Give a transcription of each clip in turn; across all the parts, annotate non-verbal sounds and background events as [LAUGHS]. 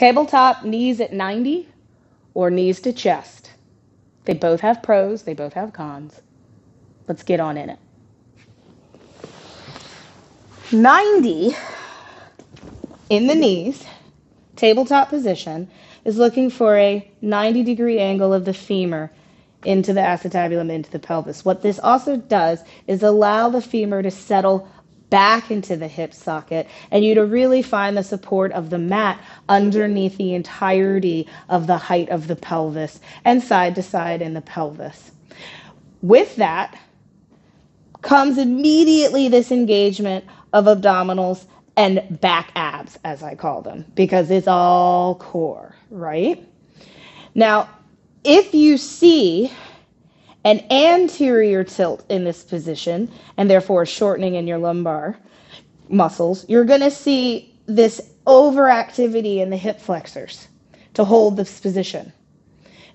Tabletop, knees at 90 or knees to chest. They both have pros, they both have cons. Let's get on in it. 90 in the knees, tabletop position, is looking for a 90 degree angle of the femur into the acetabulum, into the pelvis. What this also does is allow the femur to settle back into the hip socket and you to really find the support of the mat underneath the entirety of the height of the pelvis and side to side in the pelvis. With that comes immediately this engagement of abdominals and back abs, as I call them, because it's all core, right? Now, if you see an anterior tilt in this position, and therefore shortening in your lumbar muscles, you're going to see this overactivity in the hip flexors to hold this position.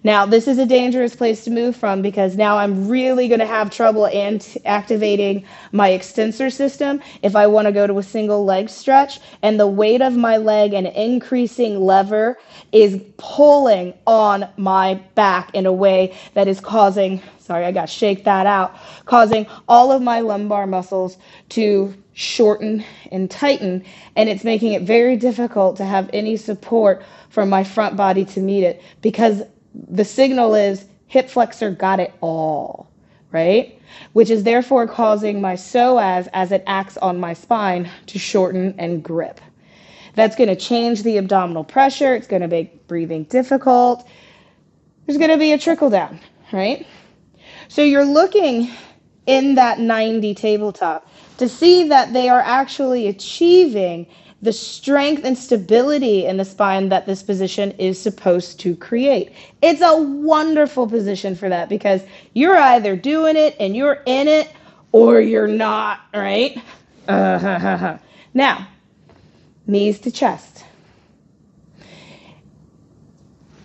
Now, this is a dangerous place to move from because now I'm really going to have trouble ant- activating my extensor system if I want to go to a single leg stretch. And the weight of my leg and increasing lever is pulling on my back in a way that is causing, sorry, I got to shake that out, causing all of my lumbar muscles to shorten and tighten. And it's making it very difficult to have any support from my front body to meet it because the signal is hip flexor got it all, right? Which is therefore causing my psoas as it acts on my spine to shorten and grip. That's going to change the abdominal pressure. It's going to make breathing difficult. There's going to be a trickle down, right? So you're looking in that 90 tabletop to see that they are actually achieving the strength and stability in the spine that this position is supposed to create. It's a wonderful position for that because you're either doing it and you're in it or you're not, right? [LAUGHS] Now, knees to chest.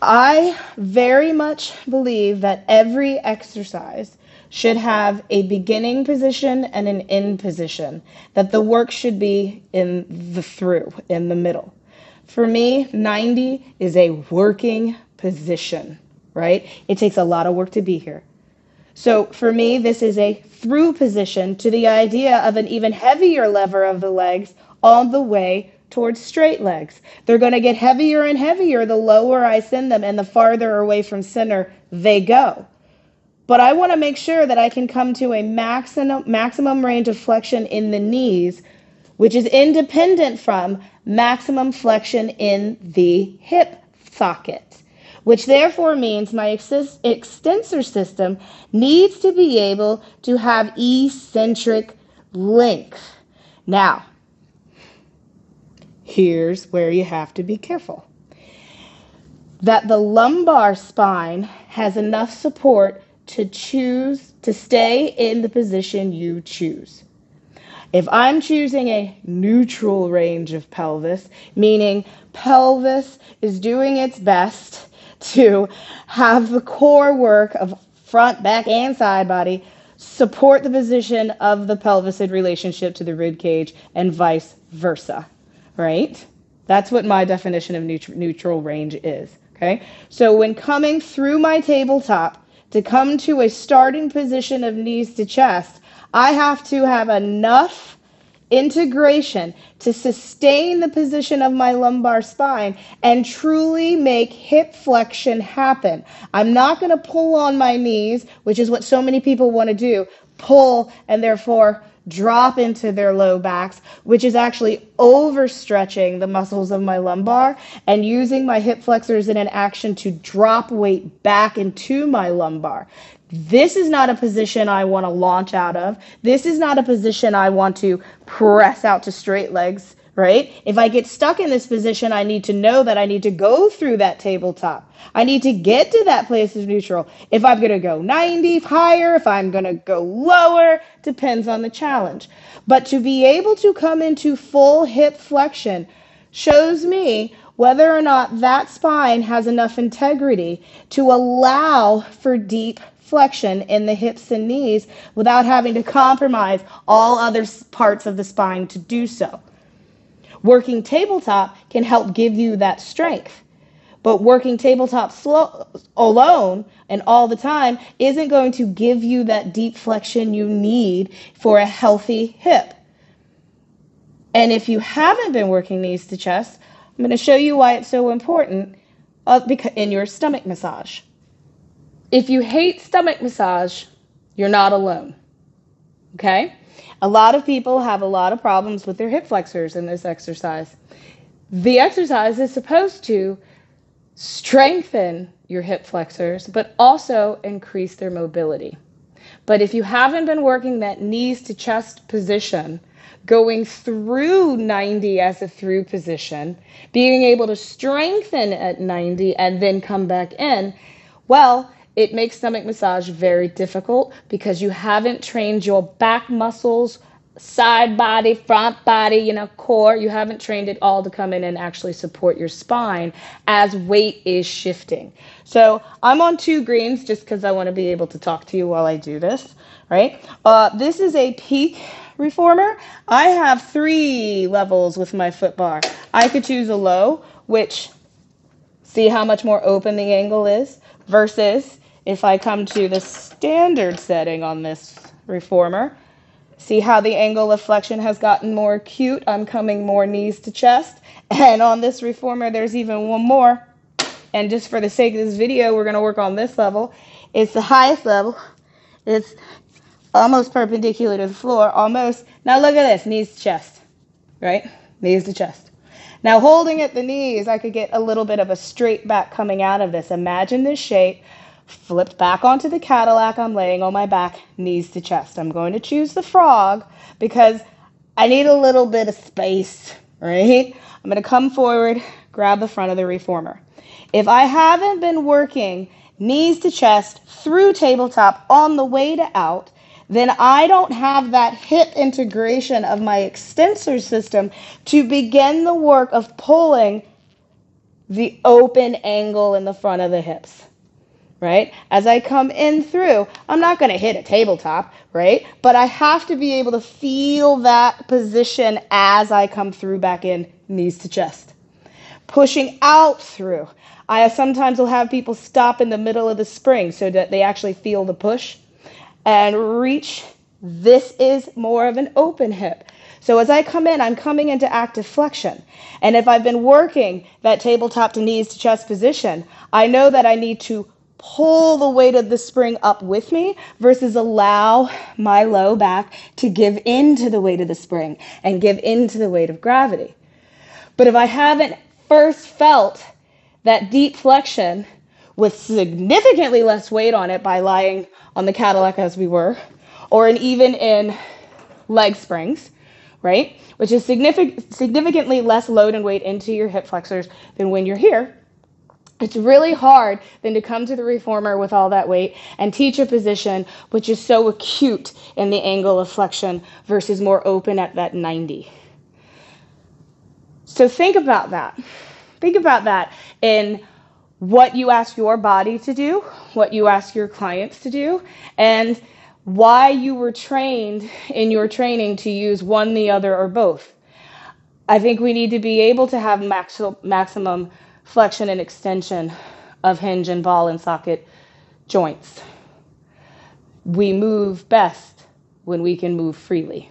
I very much believe that every exercise should have a beginning position and an end position, that the work should be in the through, in the middle. For me, 90 is a working position, right? It takes a lot of work to be here. So for me, this is a through position to the idea of an even heavier lever of the legs on the way towards straight legs. They're going to get heavier and heavier the lower I send them and the farther away from center they go but I want to make sure that I can come to a maximum maximum range of flexion in the knees, which is independent from maximum flexion in the hip socket, which therefore means my ex- extensor system needs to be able to have eccentric length. Now, here's where you have to be careful. That the lumbar spine has enough support to choose to stay in the position you choose. If I'm choosing a neutral range of pelvis, meaning pelvis is doing its best to have the core work of front, back, and side body support the position of the pelvis in relationship to the rib cage and vice versa, right? That's what my definition of neutral range is, okay? So when coming through my tabletop, to come to a starting position of knees to chest, I have to have enough integration to sustain the position of my lumbar spine and truly make hip flexion happen. I'm not going to pull on my knees, which is what so many people want to do, pull and therefore drop into their low backs, which is actually overstretching the muscles of my lumbar and using my hip flexors in an action to drop weight back into my lumbar. This is not a position I want to launch out of. This is not a position I want to press out to straight legs right? If I get stuck in this position, I need to know that I need to go through that tabletop. I need to get to that place of neutral. If I'm going to go 90 higher, if I'm going to go lower, depends on the challenge. But to be able to come into full hip flexion shows me whether or not that spine has enough integrity to allow for deep flexion in the hips and knees without having to compromise all other parts of the spine to do so. Working tabletop can help give you that strength. But working tabletop slow, alone and all the time isn't going to give you that deep flexion you need for a healthy hip. And if you haven't been working knees to chest, I'm going to show you why it's so important uh, in your stomach massage. If you hate stomach massage, you're not alone. Okay? A lot of people have a lot of problems with their hip flexors in this exercise. The exercise is supposed to strengthen your hip flexors, but also increase their mobility. But if you haven't been working that knees to chest position, going through 90 as a through position, being able to strengthen at 90 and then come back in, well, it makes stomach massage very difficult because you haven't trained your back muscles side body, front body, you know, core. You haven't trained it all to come in and actually support your spine as weight is shifting. So I'm on two greens just because I want to be able to talk to you while I do this, right? Uh, this is a peak reformer. I have three levels with my foot bar. I could choose a low, which see how much more open the angle is, versus if I come to the standard setting on this reformer, See how the angle of flexion has gotten more acute? I'm coming more knees to chest. And on this reformer, there's even one more. And just for the sake of this video, we're going to work on this level. It's the highest level. It's almost perpendicular to the floor, almost. Now look at this, knees to chest, right? Knees to chest. Now holding at the knees, I could get a little bit of a straight back coming out of this. Imagine this shape flipped back onto the Cadillac. I'm laying on my back, knees to chest. I'm going to choose the frog because I need a little bit of space, right? I'm going to come forward, grab the front of the reformer. If I haven't been working knees to chest through tabletop on the way to out, then I don't have that hip integration of my extensor system to begin the work of pulling the open angle in the front of the hips right? As I come in through, I'm not going to hit a tabletop, right? But I have to be able to feel that position as I come through back in, knees to chest. Pushing out through. I sometimes will have people stop in the middle of the spring so that they actually feel the push and reach. This is more of an open hip. So as I come in, I'm coming into active flexion. And if I've been working that tabletop to knees to chest position, I know that I need to pull the weight of the spring up with me versus allow my low back to give in to the weight of the spring and give in to the weight of gravity. But if I haven't first felt that deep flexion with significantly less weight on it by lying on the Cadillac as we were, or even in leg springs, right? Which is significant, significantly less load and weight into your hip flexors than when you're here it's really hard then to come to the reformer with all that weight and teach a position which is so acute in the angle of flexion versus more open at that 90. So think about that. Think about that in what you ask your body to do, what you ask your clients to do, and why you were trained in your training to use one, the other, or both. I think we need to be able to have maximum flexion and extension of hinge and ball and socket joints. We move best when we can move freely.